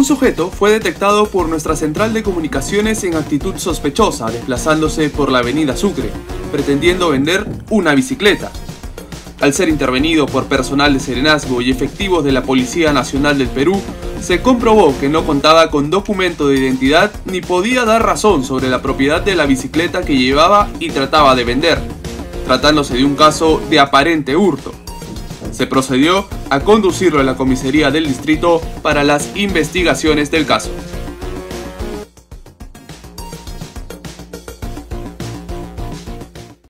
Un sujeto fue detectado por nuestra central de comunicaciones en actitud sospechosa, desplazándose por la avenida Sucre, pretendiendo vender una bicicleta. Al ser intervenido por personal de Serenazgo y efectivos de la Policía Nacional del Perú, se comprobó que no contaba con documento de identidad ni podía dar razón sobre la propiedad de la bicicleta que llevaba y trataba de vender, tratándose de un caso de aparente hurto. Se procedió a conducirlo a la comisaría del distrito para las investigaciones del caso.